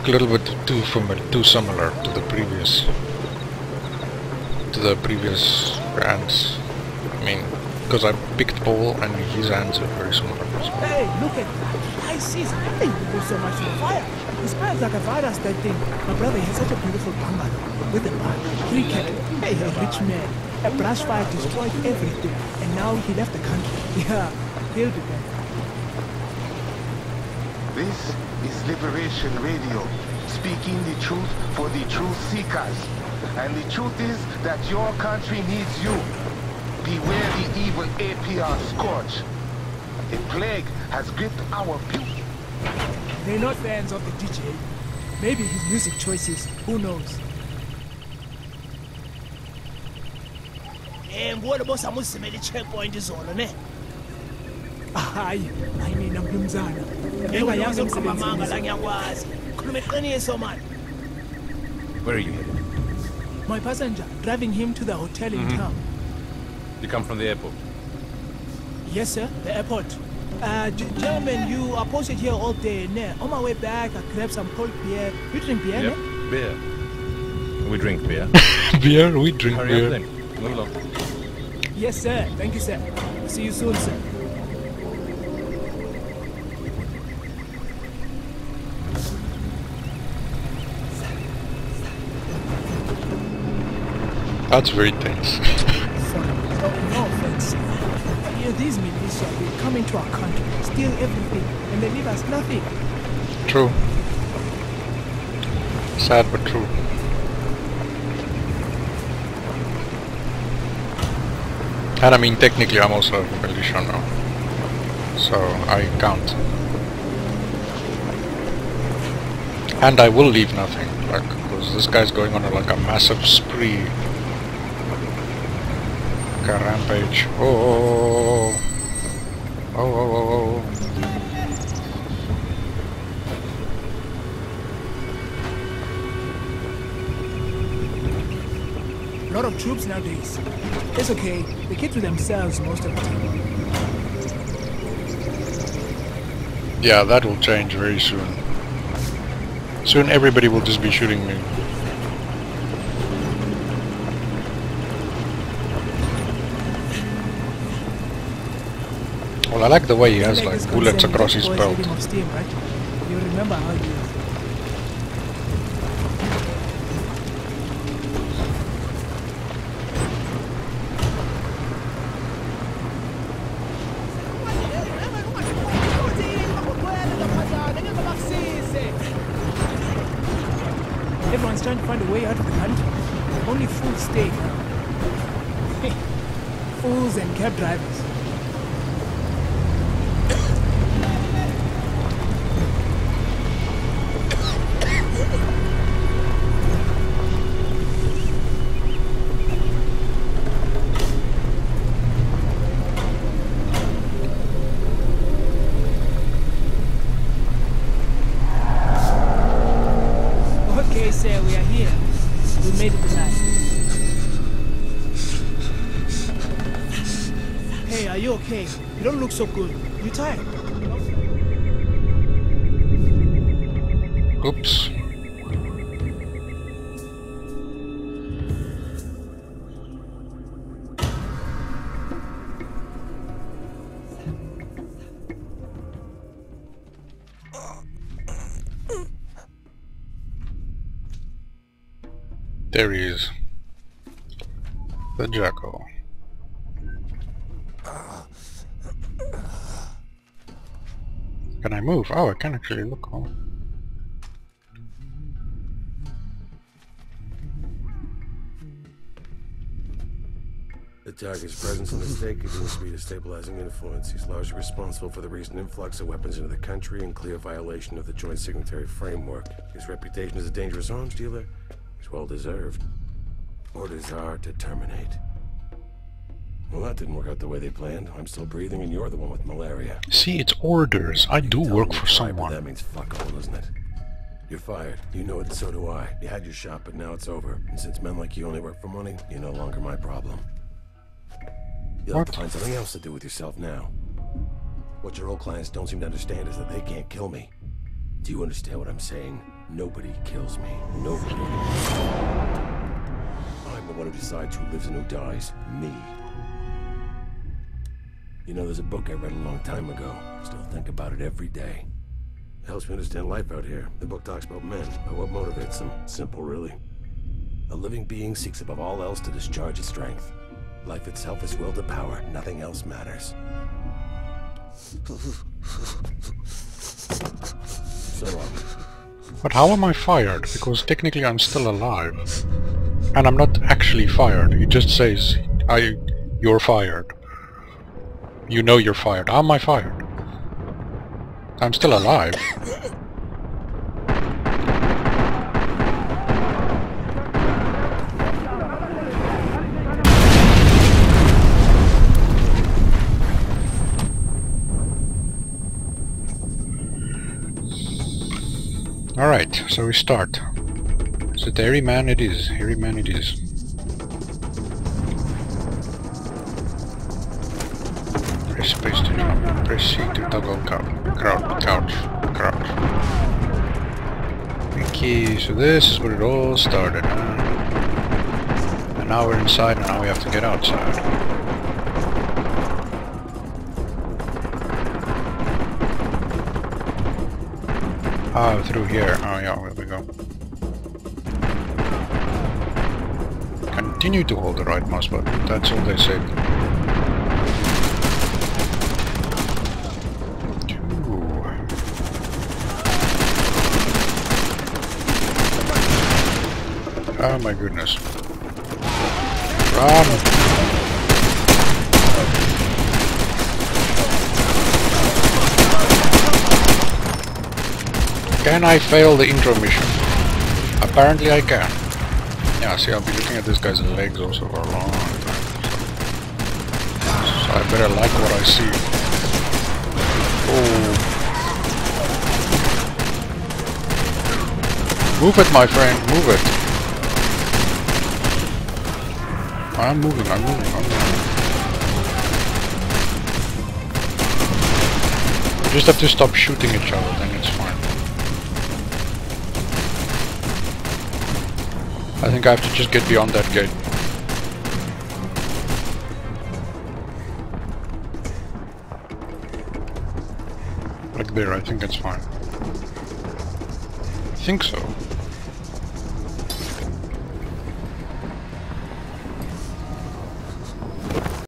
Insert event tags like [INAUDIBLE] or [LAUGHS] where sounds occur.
look a little bit too familiar, too similar to the previous, to the previous bands. I mean, because I picked Paul and his hands are very similar. Hey, look at that. I see something. You put so much the fire. It smells like a virus, that thing. My brother has such a beautiful bungalow with a bar, three cattle. Hey, a rich man. A brush fire destroyed everything. And now he left the country. [LAUGHS] Yeah, he'll be back. This is Liberation Radio, speaking the truth for the truth seekers. And the truth is that your country needs you. Beware the evil APR scourge. A plague has gripped our people. They're not fans of the DJ. Maybe his music choices. Who knows? And Eh, ngibona boss amusimele i-checkpoint izolo ne. Hayi, hayi mina mnumzana. Ngeke Engayazi uzoqhamba la ngiyakwazi. Khuluma iqiniso man. Where are you headed? My passenger, driving him to the hotel in town. You come from the airport. Yes, sir. The airport. Uh, gentlemen, you are posted here all day. Ne? On my way back, I grabbed some cold beer. You drink beer, Yep. ne? Beer. We drink beer. [LAUGHS] beer, we drink Hurry beer. up then. Move along. Yes, sir. Thank you, sir. See you soon, sir. That's very tense. No offense. You these militia, they come into our country, steal everything, and they leave us nothing. true. Sad but true. And I mean, technically, I'm also a militia now, so I count. And I will leave nothing, like, because this guy's going on like a massive spree, a rampage. Oh, oh, oh, oh, oh, oh. Lot of troops nowadays. It's okay. They keep to themselves most of the time. Yeah, that will change very soon. Soon everybody will just be shooting me. Well, I like the way he has Like bullets across his belt. Everyone's trying to find a way out of the country. Only fools stay [LAUGHS] fools and cab drivers. Okay? You don't look so good. You tired? Oops. There he is. The jackal. Can I move? Oh, I can actually look. Oh. The target's presence in the state continues to be a stabilizing influence. He's largely responsible for the recent influx of weapons into the country in clear violation of the joint signatory framework. His reputation as a dangerous arms dealer is well deserved. Orders are to terminate. Well, that didn't work out the way they planned. I'm still breathing, and you're the one with malaria. See, it's orders. I do work for but That means fuck all, doesn't it? You're fired. You know it, so do I. You had your shot, but now it's over. And since men like you only work for money, you're no longer my problem. You'll have to find something else to do with yourself now. What your old clients don't seem to understand is that they can't kill me. Do you understand what I'm saying? Nobody kills me. Nobody. I'm the one who decides who lives and who dies. Me. You know, there's a book I read a long time ago. Still think about it every day. It Helps me understand life out here. The book talks about men, about what motivates them. Simple, really. A living being seeks above all else to discharge its strength. Life itself is will to power. Nothing else matters. So, But how am I fired? Because technically I'm still alive. And I'm not actually fired. It just says, I, you're fired. You know you're fired. How am I fired? I'm still alive. Alright, so we start. Is it Airy Man? It is. Airy Man it is. Space to. Press C to toggle. Crouch. Couch. Crouch. Okay, so this is where it all started, huh? And now we're inside and now we have to get outside. Oh, through here. Oh yeah, there we go. Continue to hold the right mouse button. That's all they said. Oh my goodness. Run! Can I fail the intro mission? Apparently I can. Yeah, see, I'll be looking at this guy's legs also for a long time. So I better like what I see. Oh. Move it, my friend, move it. I'm moving, I'm moving, I'm moving. We just have to stop shooting each other, then it's fine. I think I have to just get beyond that gate. Like there, I think it's fine. I think so.